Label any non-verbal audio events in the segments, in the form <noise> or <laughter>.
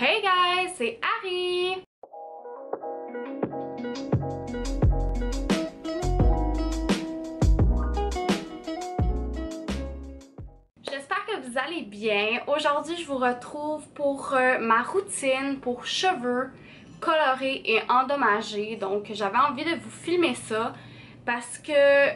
Hey guys, c'est Harry! J'espère que vous allez bien. Aujourd'hui, je vous retrouve pour euh, ma routine pour cheveux colorés et endommagés. Donc, j'avais envie de vous filmer ça parce que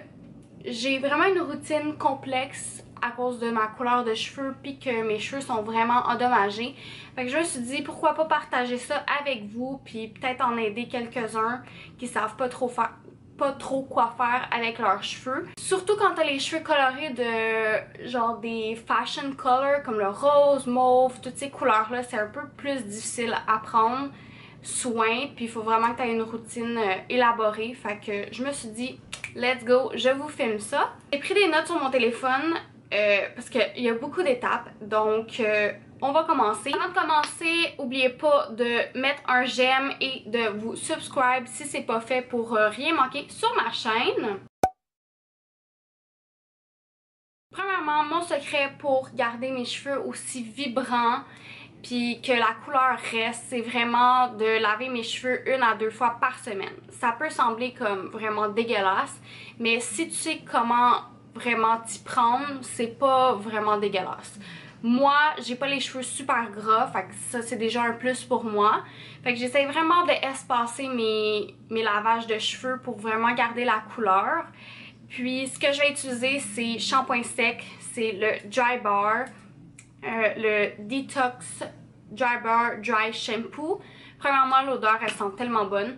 j'ai vraiment une routine complexe à cause de ma couleur de cheveux puis que mes cheveux sont vraiment endommagés. Fait que je me suis dit pourquoi pas partager ça avec vous puis peut-être en aider quelques-uns qui savent pas trop faire pas trop quoi faire avec leurs cheveux. Surtout quand t'as les cheveux colorés de genre des fashion colors comme le rose, mauve, toutes ces couleurs là, c'est un peu plus difficile à prendre soin puis il faut vraiment que tu aies une routine euh, élaborée. Fait que je me suis dit let's go, je vous filme ça. J'ai pris des notes sur mon téléphone euh, parce qu'il y a beaucoup d'étapes. Donc, euh, on va commencer. Avant de commencer, n'oubliez pas de mettre un j'aime et de vous subscribe si c'est pas fait pour euh, rien manquer sur ma chaîne. Premièrement, mon secret pour garder mes cheveux aussi vibrants puis que la couleur reste, c'est vraiment de laver mes cheveux une à deux fois par semaine. Ça peut sembler comme vraiment dégueulasse, mais si tu sais comment vraiment t'y prendre, c'est pas vraiment dégueulasse. Moi, j'ai pas les cheveux super gras, fait que ça c'est déjà un plus pour moi. Fait que j'essaie vraiment de espacer mes, mes lavages de cheveux pour vraiment garder la couleur. Puis ce que je vais utiliser c'est shampoing sec, c'est le Dry Bar, euh, le Detox Dry Bar Dry Shampoo. Premièrement, l'odeur elle sent tellement bonne.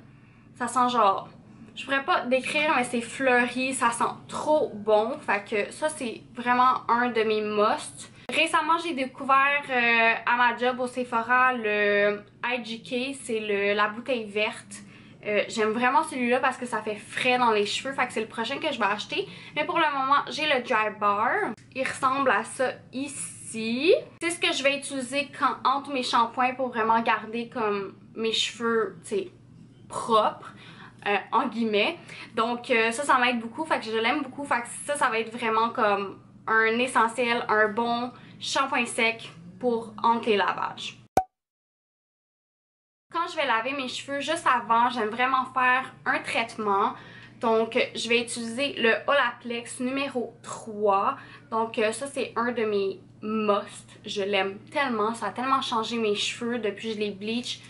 Ça sent genre je pourrais pas décrire, mais c'est fleuri, ça sent trop bon. Fait que ça, c'est vraiment un de mes musts. Récemment, j'ai découvert euh, à ma job au Sephora le IGK, c'est la bouteille verte. Euh, j'aime vraiment celui-là parce que ça fait frais dans les cheveux, fait que c'est le prochain que je vais acheter. Mais pour le moment, j'ai le Dry Bar. Il ressemble à ça ici. C'est ce que je vais utiliser quand, entre mes shampoings pour vraiment garder comme mes cheveux, tu sais, propres. Euh, en guillemets. Donc euh, ça, ça m'aide beaucoup, fait que je l'aime beaucoup, fait ça, ça va être vraiment comme un essentiel, un bon shampoing sec pour entre les lavages. Quand je vais laver mes cheveux, juste avant, j'aime vraiment faire un traitement. Donc, je vais utiliser le Olaplex numéro 3. Donc, euh, ça, c'est un de mes must. Je l'aime tellement. Ça a tellement changé mes cheveux depuis que je les bleach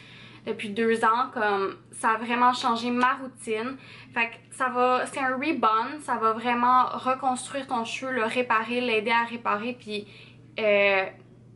depuis deux ans. Comme ça a vraiment changé ma routine. Fait que ça va, c'est un rebond, ça va vraiment reconstruire ton cheveu, le réparer, l'aider à réparer, puis euh,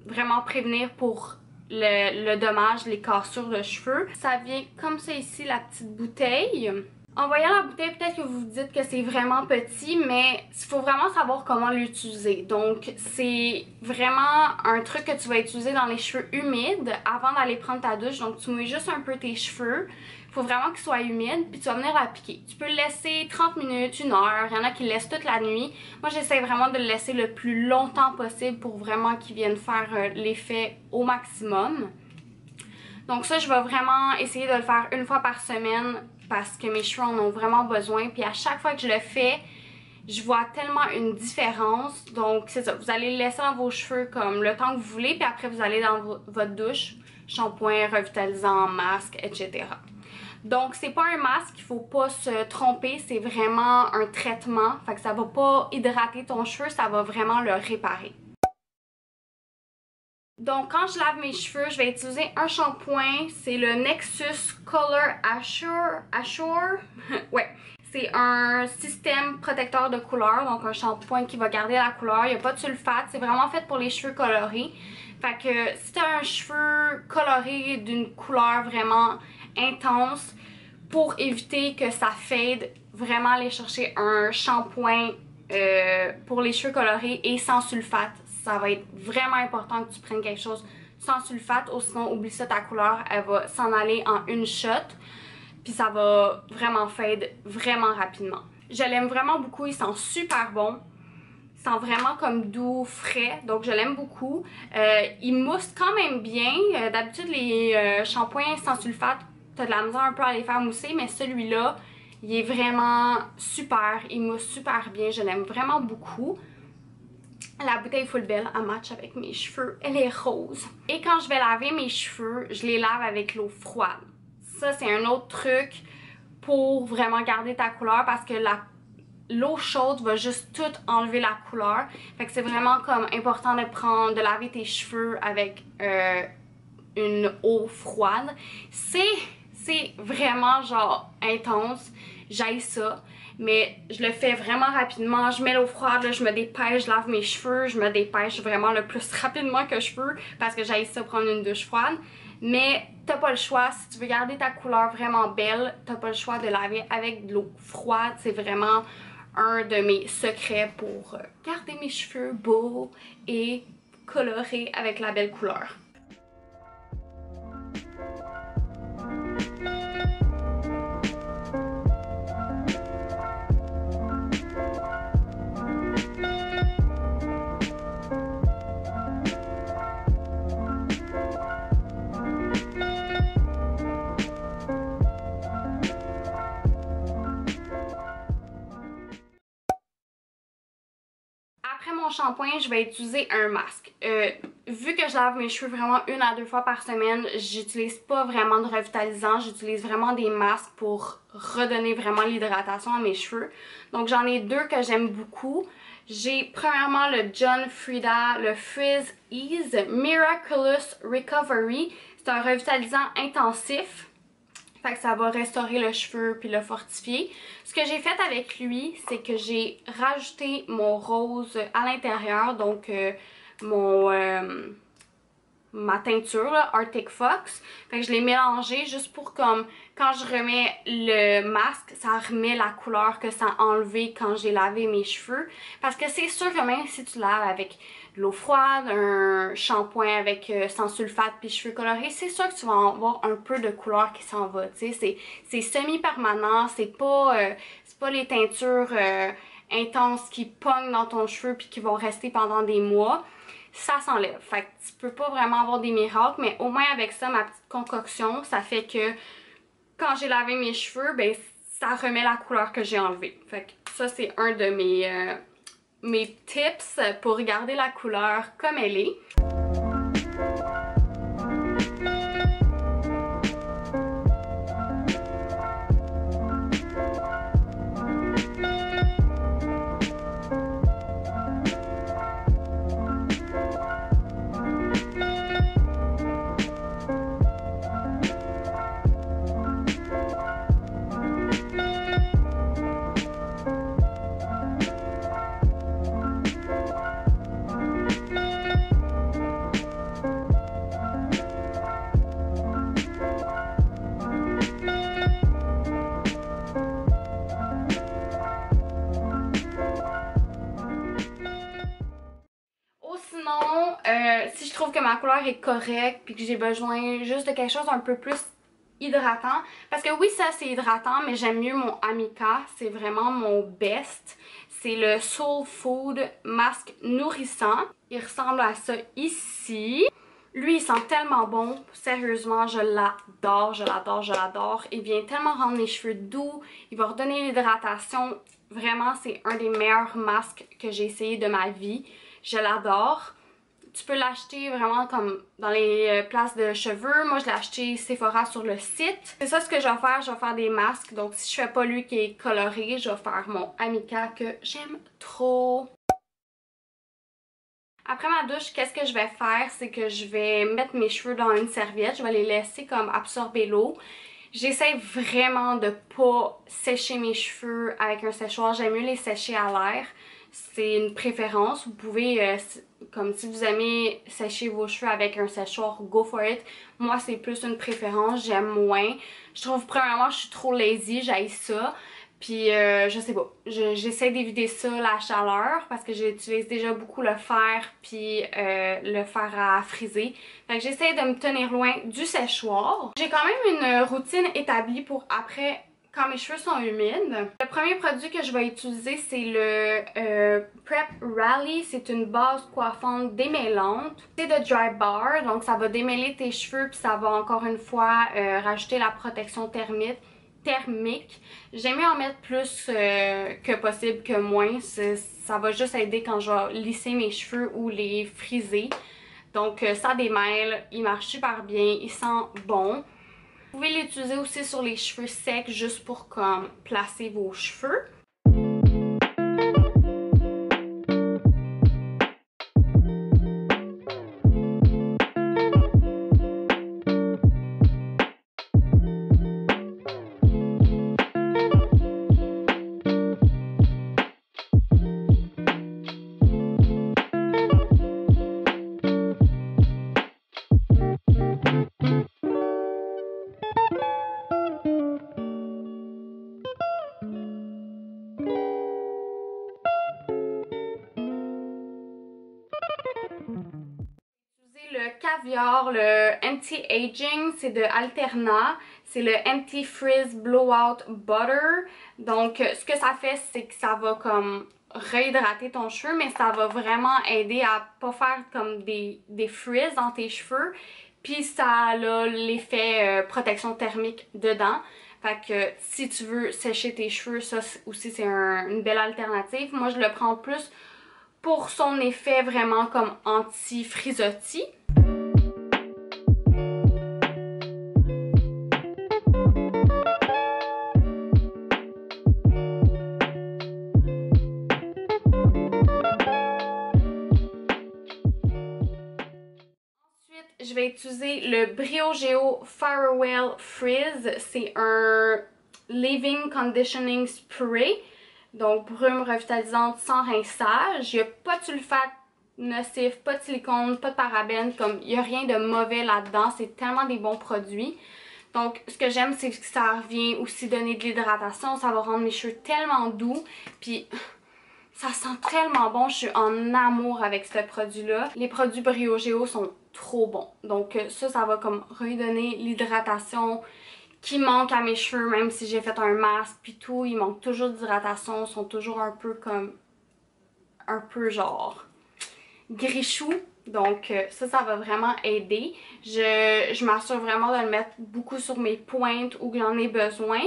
vraiment prévenir pour le, le dommage, les cassures de cheveux. Ça vient comme ça ici, la petite bouteille. En voyant la bouteille, peut-être que vous vous dites que c'est vraiment petit, mais il faut vraiment savoir comment l'utiliser. Donc, c'est vraiment un truc que tu vas utiliser dans les cheveux humides avant d'aller prendre ta douche. Donc, tu mouilles juste un peu tes cheveux. Il faut vraiment qu'ils soient humides, puis tu vas venir l'appliquer. Tu peux le laisser 30 minutes, une heure. Il y en a qui le laissent toute la nuit. Moi, j'essaie vraiment de le laisser le plus longtemps possible pour vraiment qu'il vienne faire euh, l'effet au maximum. Donc ça, je vais vraiment essayer de le faire une fois par semaine parce que mes cheveux en ont vraiment besoin. Puis à chaque fois que je le fais, je vois tellement une différence. Donc c'est ça, vous allez le laisser dans vos cheveux comme le temps que vous voulez. Puis après, vous allez dans votre douche, shampoing, revitalisant, masque, etc. Donc c'est pas un masque, il faut pas se tromper, c'est vraiment un traitement. Fait que ça va pas hydrater ton cheveu, ça va vraiment le réparer. Donc quand je lave mes cheveux, je vais utiliser un shampoing, c'est le Nexus Color Assure, Assure, <laughs> ouais, c'est un système protecteur de couleur, donc un shampoing qui va garder la couleur, il n'y a pas de sulfate, c'est vraiment fait pour les cheveux colorés. Fait que si tu as un cheveu coloré d'une couleur vraiment intense, pour éviter que ça fade, vraiment aller chercher un shampoing euh, pour les cheveux colorés et sans sulfate ça va être vraiment important que tu prennes quelque chose sans sulfate ou sinon oublie ça ta couleur elle va s'en aller en une shot puis ça va vraiment fade vraiment rapidement je l'aime vraiment beaucoup il sent super bon il sent vraiment comme doux, frais, donc je l'aime beaucoup. Euh, il mousse quand même bien. Euh, d'habitude, les euh, shampoings sans sulfate, t'as de la misère un peu à les faire mousser, mais celui-là, il est vraiment super. Il mousse super bien, je l'aime vraiment beaucoup. La bouteille full belle à match avec mes cheveux. Elle est rose. Et quand je vais laver mes cheveux, je les lave avec l'eau froide. Ça, c'est un autre truc pour vraiment garder ta couleur parce que l'eau chaude va juste tout enlever la couleur. Fait que c'est vraiment comme important de prendre, de laver tes cheveux avec euh, une eau froide. C'est, c'est vraiment genre intense. J'aille ça. Mais je le fais vraiment rapidement. Je mets l'eau froide, je me dépêche, je lave mes cheveux. Je me dépêche vraiment le plus rapidement que je peux parce que j'aille ça prendre une douche froide. Mais t'as pas le choix, si tu veux garder ta couleur vraiment belle, t'as pas le choix de laver avec de l'eau froide. C'est vraiment un de mes secrets pour euh, garder mes cheveux beaux et colorés avec la belle couleur. Shampoing, je vais utiliser un masque. Euh, vu que je lave mes cheveux vraiment une à deux fois par semaine, j'utilise pas vraiment de revitalisant. J'utilise vraiment des masques pour redonner vraiment l'hydratation à mes cheveux. Donc j'en ai deux que j'aime beaucoup. J'ai premièrement le John Frieda, le Frizz Ease Miraculous Recovery. C'est un revitalisant intensif. Fait que ça va restaurer le cheveu puis le fortifier. Ce que j'ai fait avec lui, c'est que j'ai rajouté mon rose à l'intérieur. Donc euh, mon euh, ma teinture Arctic Fox. Fait que je l'ai mélangé juste pour comme quand je remets le masque, ça remet la couleur que ça a enlevé quand j'ai lavé mes cheveux. Parce que c'est sûr que même si tu laves avec l'eau froide, un shampoing avec euh, sans sulfate puis cheveux colorés, c'est sûr que tu vas avoir un peu de couleur qui s'en va. C'est semi-permanent, c'est pas, euh, pas les teintures euh, intenses qui pognent dans ton cheveu puis qui vont rester pendant des mois. Ça s'enlève. Fait que tu peux pas vraiment avoir des miracles, mais au moins avec ça, ma petite concoction, ça fait que quand j'ai lavé mes cheveux, ben ça remet la couleur que j'ai enlevée. Fait que ça, c'est un de mes mes tips pour garder la couleur comme elle est. ma couleur est correcte puis que j'ai besoin juste de quelque chose d'un peu plus hydratant. Parce que oui, ça c'est hydratant, mais j'aime mieux mon Amica. C'est vraiment mon best. C'est le Soul Food Masque Nourrissant. Il ressemble à ça ici. Lui, il sent tellement bon. Sérieusement, je l'adore, je l'adore, je l'adore. Il vient tellement rendre les cheveux doux. Il va redonner l'hydratation. Vraiment, c'est un des meilleurs masques que j'ai essayé de ma vie. Je l'adore. Tu peux l'acheter vraiment comme dans les euh, places de cheveux. Moi, je l'ai acheté Sephora sur le site. C'est ça ce que je vais faire. Je vais faire des masques. Donc, si je fais pas lui qui est coloré, je vais faire mon Amica que j'aime trop. Après ma douche, qu'est-ce que je vais faire? C'est que je vais mettre mes cheveux dans une serviette. Je vais les laisser comme absorber l'eau. J'essaie vraiment de pas sécher mes cheveux avec un séchoir. J'aime mieux les sécher à l'air c'est une préférence. Vous pouvez, euh, comme si vous aimez sécher vos cheveux avec un séchoir, go for it. Moi, c'est plus une préférence, j'aime moins. Je trouve, premièrement, je suis trop lazy, j'aille ça. Puis, euh, je sais pas, j'essaie d'éviter ça, la chaleur, parce que j'utilise déjà beaucoup le fer, puis euh, le fer à friser. Fait que j'essaie de me tenir loin du séchoir. J'ai quand même une routine établie pour après quand mes cheveux sont humides. Le premier produit que je vais utiliser, c'est le euh, Prep Rally. C'est une base coiffante démêlante. C'est de Dry Bar, donc ça va démêler tes cheveux puis ça va encore une fois euh, rajouter la protection thermique thermique. J'aime en mettre plus euh, que possible que moins. Ça va juste aider quand je vais lisser mes cheveux ou les friser. Donc ça démêle, il marche super bien, il sent bon. Vous pouvez l'utiliser aussi sur les cheveux secs juste pour comme placer vos cheveux. Le anti-aging, c'est de Alterna. C'est le Anti-Frizz Blowout Butter. Donc, ce que ça fait, c'est que ça va comme réhydrater ton cheveu, mais ça va vraiment aider à pas faire comme des, des frizz dans tes cheveux. Puis ça a l'effet euh, protection thermique dedans. Fait que si tu veux sécher tes cheveux, ça aussi c'est une belle alternative. Moi je le prends plus pour son effet vraiment comme anti-frizzotti. Le Briogeo Farewell Frizz. C'est un Living Conditioning Spray. Donc, brume revitalisante sans rinçage. Il n'y a pas de sulfate nocif, pas de silicone, pas de parabènes. Comme, il n'y a rien de mauvais là-dedans. C'est tellement des bons produits. Donc, ce que j'aime, c'est que ça revient aussi donner de l'hydratation. Ça va rendre mes cheveux tellement doux. Puis, ça sent tellement bon. Je suis en amour avec ce produit-là. Les produits Briogeo sont trop bons. Donc, euh, ça, ça va comme redonner l'hydratation qui manque à mes cheveux, même si j'ai fait un masque puis tout, il manque toujours d'hydratation, ils sont toujours un peu comme, un peu genre grichou. Donc euh, ça, ça va vraiment aider. Je, je m'assure vraiment de le mettre beaucoup sur mes pointes où j'en ai besoin.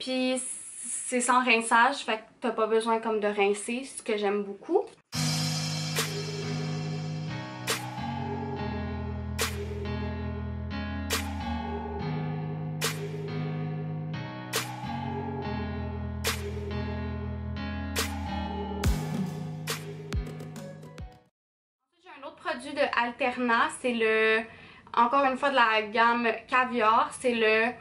Puis c'est sans rinçage, fait que t'as pas besoin comme de rincer, ce que j'aime beaucoup. produit de Alterna, c'est le, encore une fois de la gamme Caviar, c'est le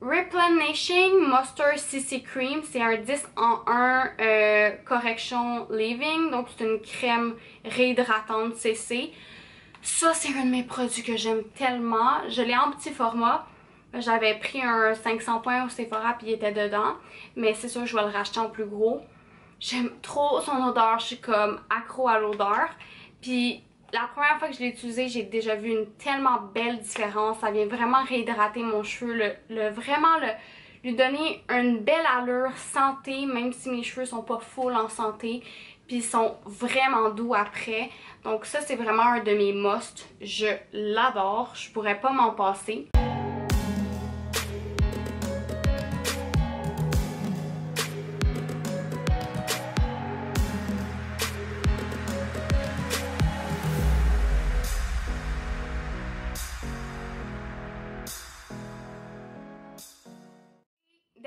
Replenishing Mustard CC Cream. C'est un 10 en 1 euh, Correction Leaving, donc c'est une crème réhydratante CC. Ça, c'est un de mes produits que j'aime tellement. Je l'ai en petit format. J'avais pris un 500 points au Sephora puis il était dedans. Mais c'est sûr, je vais le racheter en plus gros. J'aime trop son odeur, je suis comme accro à l'odeur. Puis la première fois que je l'ai utilisé, j'ai déjà vu une tellement belle différence. Ça vient vraiment réhydrater mon cheveu, le, vraiment lui donner une belle allure santé, même si mes cheveux sont pas full en santé. Puis ils sont vraiment doux après. Donc ça, c'est vraiment un de mes must. Je l'adore. Je pourrais pas m'en passer.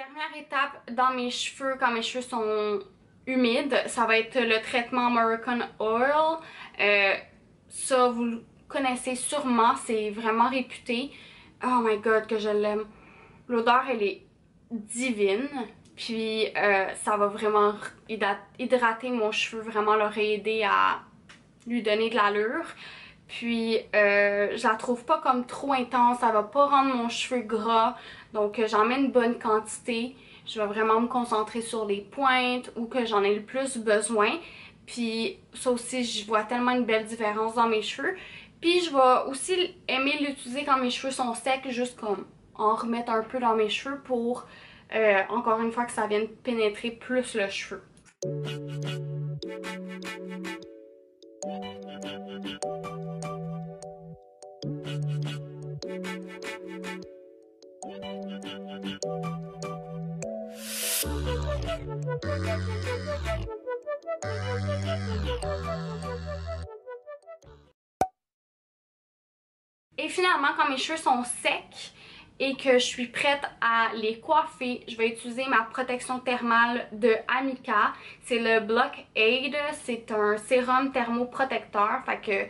Dernière étape dans mes cheveux, quand mes cheveux sont humides, ça va être le traitement American Oil. Euh, ça, vous le connaissez sûrement, c'est vraiment réputé. Oh my god, que je l'aime. L'odeur, elle est divine. Puis euh, ça va vraiment hydrater mon cheveu, vraiment leur aider à lui donner de l'allure. Puis euh, je la trouve pas comme trop intense, ça va pas rendre mon cheveu gras. Donc euh, j'en mets une bonne quantité. Je vais vraiment me concentrer sur les pointes ou que j'en ai le plus besoin. Puis ça aussi, je vois tellement une belle différence dans mes cheveux. Puis je vais aussi aimer l'utiliser quand mes cheveux sont secs, juste comme en remettre un peu dans mes cheveux pour, euh, encore une fois, que ça vienne pénétrer plus le cheveu. Et finalement, quand mes cheveux sont secs et que je suis prête à les coiffer, je vais utiliser ma protection thermale de Amica. C'est le Block Aid. C'est un sérum thermoprotecteur. Fait que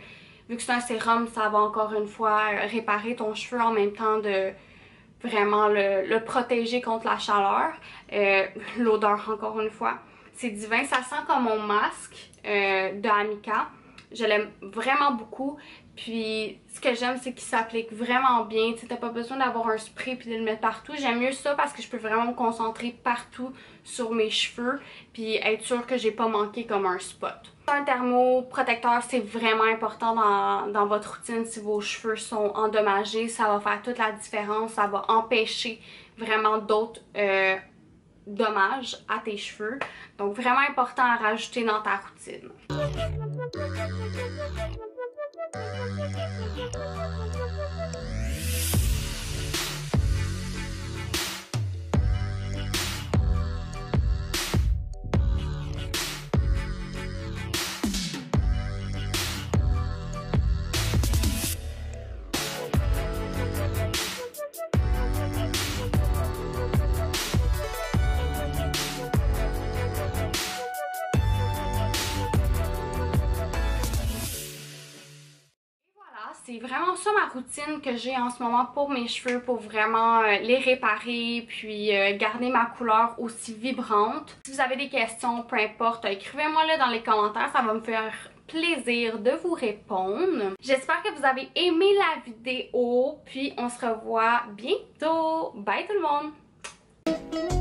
vu que c'est un sérum, ça va encore une fois réparer ton cheveu en même temps de vraiment le, protéger contre la chaleur. Euh, l'odeur encore une fois. C'est divin, ça sent comme mon masque euh, de Amica. Je l'aime vraiment beaucoup. Puis ce que j'aime c'est qu'il s'applique vraiment bien. Tu n'as pas besoin d'avoir un spray puis de le mettre partout. J'aime mieux ça parce que je peux vraiment me concentrer partout sur mes cheveux puis être sûre que j'ai pas manqué comme un spot. Un thermoprotecteur c'est vraiment important dans, votre routine si vos cheveux sont endommagés. Ça va faire toute la différence. Ça va empêcher vraiment d'autres euh, dommages à tes cheveux. Donc vraiment important à rajouter dans ta routine. C'est vraiment ça ma routine que j'ai en ce moment pour mes cheveux, pour vraiment euh, les réparer, puis euh, garder ma couleur aussi vibrante. Si vous avez des questions, peu importe, écrivez-moi là dans les commentaires, ça va me faire plaisir de vous répondre. J'espère que vous avez aimé la vidéo, puis on se revoit bientôt. Bye tout le monde!